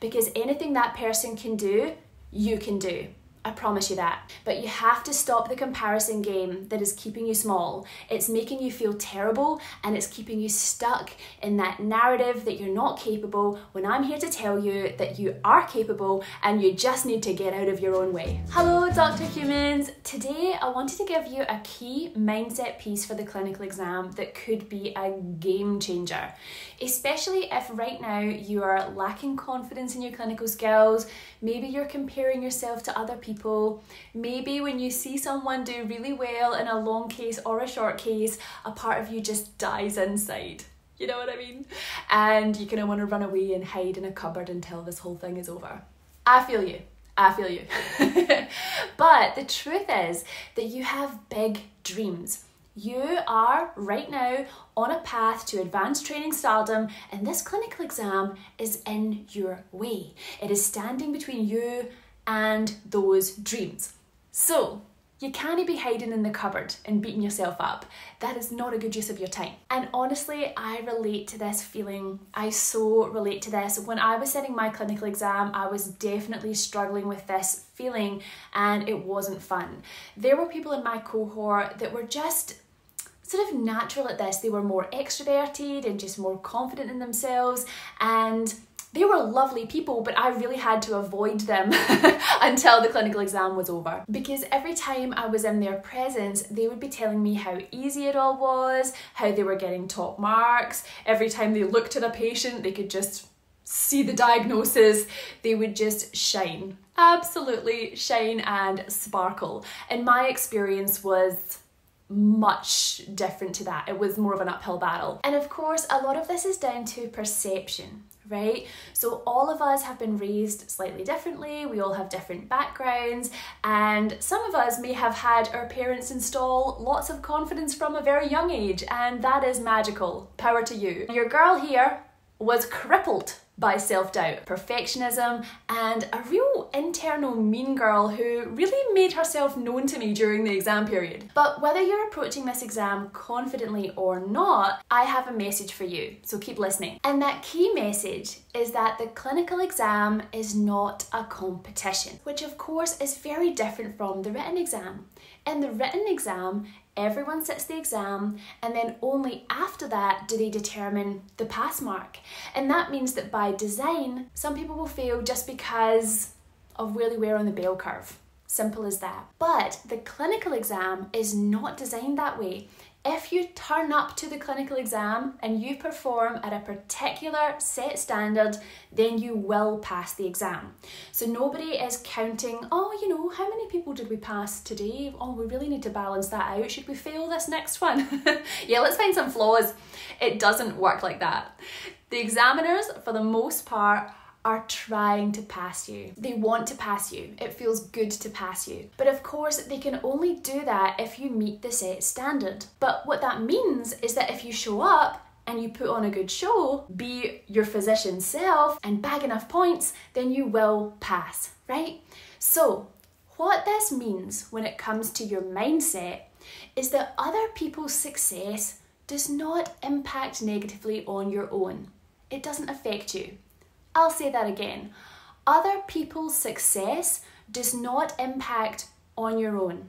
Because anything that person can do, you can do. I promise you that. But you have to stop the comparison game that is keeping you small. It's making you feel terrible and it's keeping you stuck in that narrative that you're not capable when I'm here to tell you that you are capable and you just need to get out of your own way. Hello, Dr. Humans. Today I wanted to give you a key mindset piece for the clinical exam that could be a game changer, especially if right now you are lacking confidence in your clinical skills, maybe you're comparing yourself to other people people. Maybe when you see someone do really well in a long case or a short case, a part of you just dies inside. You know what I mean? And you kind of want to run away and hide in a cupboard until this whole thing is over. I feel you. I feel you. but the truth is that you have big dreams. You are right now on a path to advanced training stardom, and this clinical exam is in your way. It is standing between you and those dreams. So, you can't be hiding in the cupboard and beating yourself up. That is not a good use of your time. And honestly, I relate to this feeling. I so relate to this. When I was setting my clinical exam, I was definitely struggling with this feeling and it wasn't fun. There were people in my cohort that were just sort of natural at this. They were more extroverted and just more confident in themselves and they were lovely people, but I really had to avoid them until the clinical exam was over. Because every time I was in their presence, they would be telling me how easy it all was, how they were getting top marks. Every time they looked at a patient, they could just see the diagnosis, they would just shine. Absolutely shine and sparkle. And my experience was much different to that. It was more of an uphill battle. And of course, a lot of this is down to perception right? So all of us have been raised slightly differently, we all have different backgrounds, and some of us may have had our parents install lots of confidence from a very young age, and that is magical. Power to you. Your girl here was crippled by self doubt, perfectionism, and a real internal mean girl who really made herself known to me during the exam period. But whether you're approaching this exam confidently or not, I have a message for you, so keep listening. And that key message is that the clinical exam is not a competition, which of course is very different from the written exam. In the written exam, everyone sits the exam, and then only after that do they determine the pass mark. And that means that by design, some people will fail just because of where they were on the bell curve. Simple as that. But the clinical exam is not designed that way if you turn up to the clinical exam and you perform at a particular set standard, then you will pass the exam. So nobody is counting, oh, you know, how many people did we pass today? Oh, we really need to balance that out. Should we fail this next one? yeah, let's find some flaws. It doesn't work like that. The examiners, for the most part, are trying to pass you. They want to pass you. It feels good to pass you. But of course, they can only do that if you meet the set standard. But what that means is that if you show up and you put on a good show, be your physician self, and bag enough points, then you will pass, right? So, what this means when it comes to your mindset is that other people's success does not impact negatively on your own. It doesn't affect you. I'll say that again. Other people's success does not impact on your own.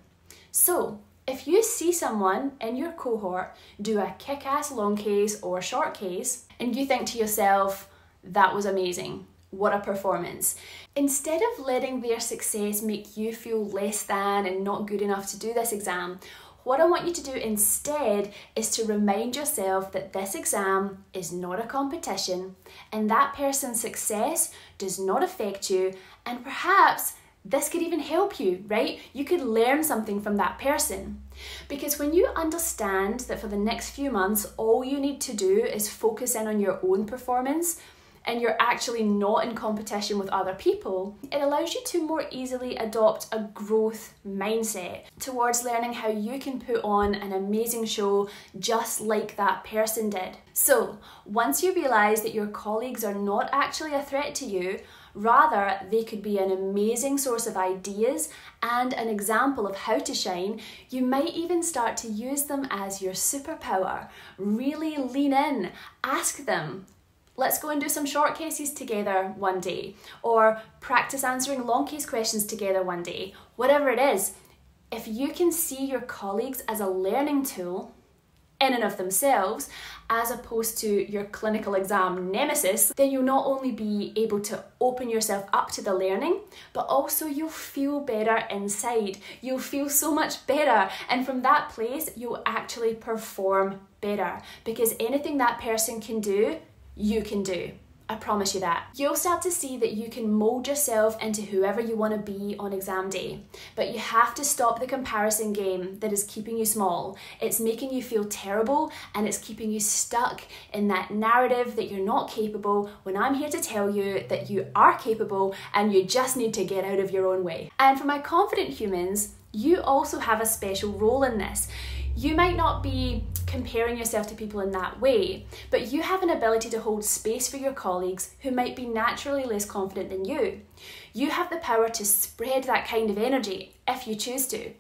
So, if you see someone in your cohort do a kick ass long case or short case, and you think to yourself, that was amazing, what a performance. Instead of letting their success make you feel less than and not good enough to do this exam, what I want you to do instead is to remind yourself that this exam is not a competition and that person's success does not affect you, and perhaps this could even help you, right? You could learn something from that person. Because when you understand that for the next few months, all you need to do is focus in on your own performance, and you're actually not in competition with other people, it allows you to more easily adopt a growth mindset towards learning how you can put on an amazing show just like that person did. So, once you realize that your colleagues are not actually a threat to you, Rather, they could be an amazing source of ideas and an example of how to shine. You might even start to use them as your superpower. Really lean in, ask them, Let's go and do some short cases together one day, or practice answering long case questions together one day. Whatever it is, if you can see your colleagues as a learning tool in and of themselves, as opposed to your clinical exam nemesis, then you'll not only be able to open yourself up to the learning, but also you'll feel better inside. You'll feel so much better, and from that place, you'll actually perform better because anything that person can do, you can do. I promise you that. You'll start to see that you can mold yourself into whoever you want to be on exam day. But you have to stop the comparison game that is keeping you small. It's making you feel terrible and it's keeping you stuck in that narrative that you're not capable when I'm here to tell you that you are capable and you just need to get out of your own way. And for my confident humans, you also have a special role in this. You might not be comparing yourself to people in that way, but you have an ability to hold space for your colleagues who might be naturally less confident than you. You have the power to spread that kind of energy if you choose to.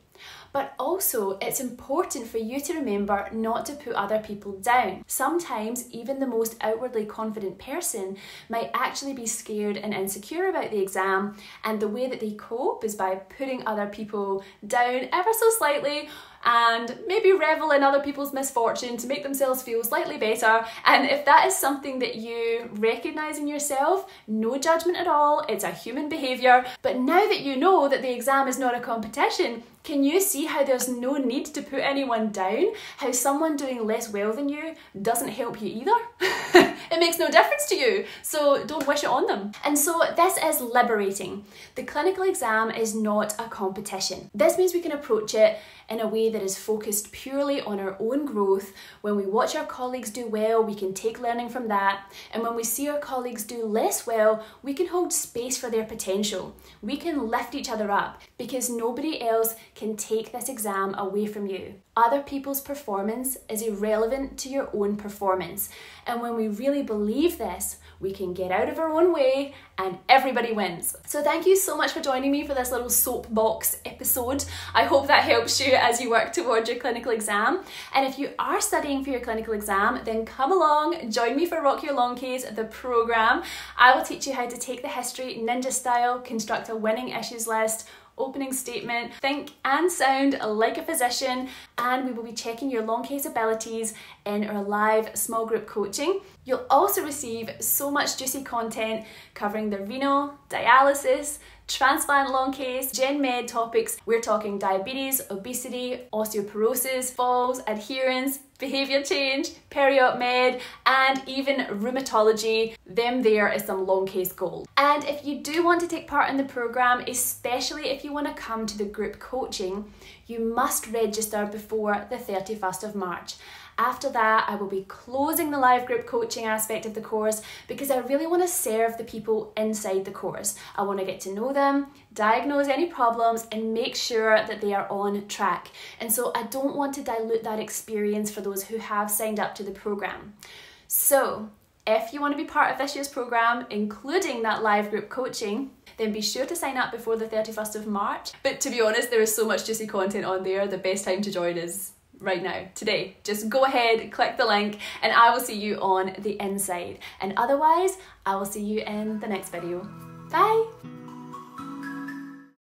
But also, it's important for you to remember not to put other people down. Sometimes, even the most outwardly confident person might actually be scared and insecure about the exam, and the way that they cope is by putting other people down ever so slightly and maybe revel in other people's misfortune to make themselves feel slightly better. And if that is something that you recognize in yourself, no judgment at all, it's a human behavior. But now that you know that the exam is not a competition, can you see how there's no need to put anyone down? How someone doing less well than you doesn't help you either? it makes no difference to you, so don't wish it on them. And so this is liberating. The clinical exam is not a competition. This means we can approach it in a way that is focused purely on our own growth. When we watch our colleagues do well, we can take learning from that. And when we see our colleagues do less well, we can hold space for their potential. We can lift each other up because nobody else can take this exam away from you. Other people's performance is irrelevant to your own performance. And when we really believe this, we can get out of our own way and everybody wins. So thank you so much for joining me for this little soapbox episode. I hope that helps you as you work towards your clinical exam. And if you are studying for your clinical exam, then come along, join me for Rock Your Long Case, the program. I will teach you how to take the history ninja style, construct a winning issues list, opening statement, think and sound like a physician, and we will be checking your long case abilities in our live small group coaching. You'll also receive so much juicy content covering the renal, dialysis, transplant long case, gen med topics. We're talking diabetes, obesity, osteoporosis, falls, adherence, behaviour change, peri-op med, and even rheumatology. Them there is some long case gold. And if you do want to take part in the programme, especially if you want to come to the group coaching, you must register before the 31st of March. After that, I will be closing the live group coaching aspect of the course because I really want to serve the people inside the course. I want to get to know them, diagnose any problems, and make sure that they are on track. And so I don't want to dilute that experience for those who have signed up to the program. So, if you want to be part of this year's program, including that live group coaching, then be sure to sign up before the 31st of March. But to be honest, there is so much juicy content on there, the best time to join is right now, today. Just go ahead, click the link, and I will see you on the inside. And otherwise, I will see you in the next video. Bye!